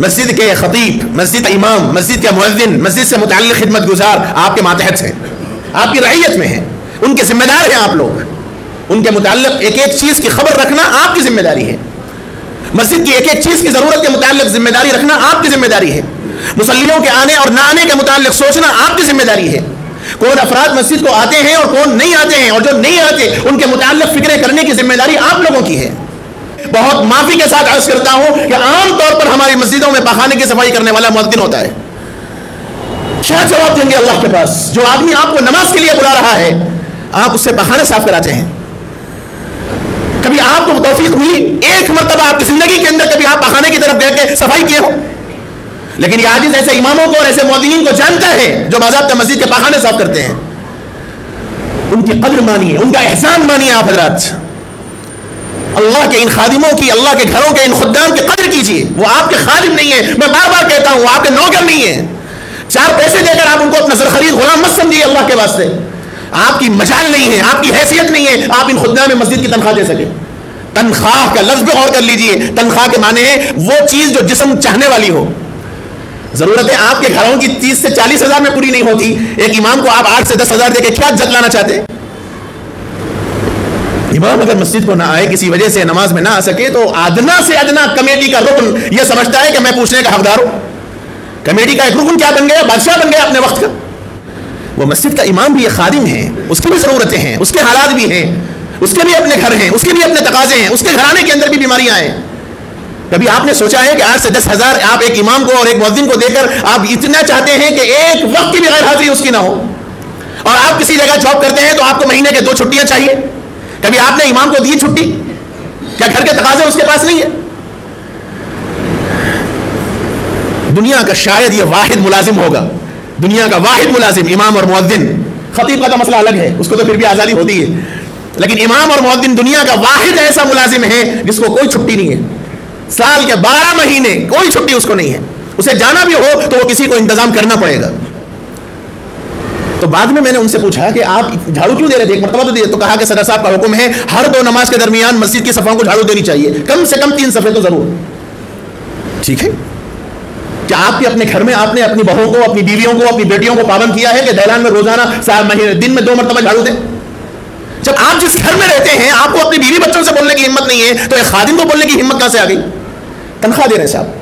मस्जिद के खतीब, मस्जिद इमाम, मस्जिद के मुअज्जिन, मस्जिद से मुतल खिदमत गुजार आपके मातहत हैं। आपकी रैयत में हैं। उनके जिम्मेदार हैं आप लोग। उनके मुतालिक एक एक चीज़ की खबर रखना आपकी ज़िम्मेदारी है। मस्जिद की एक एक चीज़ की ज़रूरत के मुतालिक ज़िम्मेदारी रखना आपकी ज़िम्मेदारी है। मुसल्लियों के आने और ना आने के मुतालिक सोचना आपकी ज़िम्मेदारी है। कौन अफराद मस्जिद को आते हैं और कौन नहीं आते हैं, और जो नहीं आते, उनके मुतालिक फ़िक्र करने की ज़िम्मेदारी आप लोगों की है। बहुत माफ़ी के साथ अर्ज़ करता हूँ कि आमतौर पर हमारी मस्जिदों में पखाने की सफ़ाई करने वाला मुद्दिन होता है। क्या जवाब देंगे अल्लाह के पास, जो आदमी आपको नमाज़ के लिए बुला रहा है, आप उससे पखाने साफ़ कराते हैं। कभी आपको तोफीक हुई? एक मरतबा आपकी ज़िंदगी के अंदर कभी आप पखाने की तरफ़ देख के सफ़ाई किए हो? लेकिन ये आजिज ऐसे इमामों को और ऐसे मोदिन को जानता है, जो बाजाब मस्जिद के पखाने साफ़ करते हैं। उनकी कदर मानिए, उनका एहसान मानिए आप हजरात। अल्लाह के इन खादिमों की, अल्लाह के घरों के, इन खुदाम की कदर कीजिए। वो आपके खादिम नहीं है। मैं बार बार कहता हूँ आपके नौकर नहीं है। चार पैसे देकर आप उनको अपना सर खरीद, गुलाम मत समझिए अल्लाह के वास्ते। आपकी मजाल नहीं है, आपकी हैसियत नहीं है, आप इन खुदा में मस्जिद की तनख्वाह दे सके। तनख्वाह का लफ्ज भी गौर कर लीजिए। तनख्वाह के माने है, वो चीज़ जो जिसम चाहने वाली हो। ज़रूरत है आपके घरों की तीस से चालीस हज़ार में पूरी नहीं होती। एक इमाम को आप आठ से दस हज़ार देके क्या जत लाना चाहते इमाम अगर मस्जिद को ना आए, किसी वजह से नमाज़ में ना आ सके तो आदना से अदना कमेटी का रुकन यह समझता है कि मैं पूछने का हकदार हूँ। कमेटी का एक रुकन क्या बन गया? बादशाह बन गया अपने वक्त का। वो मस्जिद का इमाम भी एक खादिम है, उसकी भी ज़रूरतें हैं, उसके हालात भी हैं, उसके भी अपने घर हैं, उसके भी अपने तकाजे हैं, उसके घराने के अंदर भी बीमारियाँ हैं। कभी आपने सोचा है कि आठ से दस हज़ार आप एक इमाम को और एक मुद्दिन को देकर आप इतना चाहते हैं कि एक वक्त की भी गैर हाजिरी उसकी ना हो? और आप किसी जगह जॉब करते हैं तो आपको महीने के दो छुट्टियाँ चाहिए। कभी आपने इमाम को दी छुट्टी? क्या घर के तकाजे उसके पास नहीं है? दुनिया का शायद ये वाहिद मुलाजिम होगा। दुनिया का वाहिद मुलाजिम, इमाम और मुद्दिन खतीब का तो मसला अलग है, उसको तो फिर भी आज़ादी होती है। लेकिन इमाम और मुद्दिन दुनिया का वाहिद ऐसा मुलाजिम है जिसको कोई छुट्टी नहीं है। साल के बारह महीने कोई छुट्टी उसको नहीं है। उसे जाना भी हो तो वो किसी को इंतज़ाम करना पड़ेगा। तो बाद में मैंने उनसे पूछा कि आप झाड़ू क्यों दे रहे थे? एक मरतबा तो दिए। तो कहा कि सदर साहब का हुक्म है, हर दो नमाज़ के दरमियान मस्जिद की सफ़ाओं को झाड़ू देनी चाहिए। कम से कम तीन सफ़े तो ज़रूर। ठीक है? क्या आपके अपने घर में आपने अपनी बहू को, अपनी बीवियों को, अपनी बेटियों को पाबंद किया है कि दहलान में रोज़ाना महीने, दिन में दो मरतबा झाड़ू दें? जब आप जिस घर में रहते हैं, आपको अपनी बीवी बच्चों से बोलने की हिम्मत नहीं है तो एक खादिम को बोलने की हिम्मत कहाँ से आ गई? तनख्वाह दे रहे हैं साहब।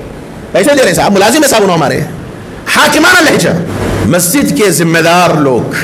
पैसे दे रहे हैं साहब। मुलाजिम है साहब उन्होंने हमारे। हाकिमाना लहजा मस्जिद के जिम्मेदार लोग।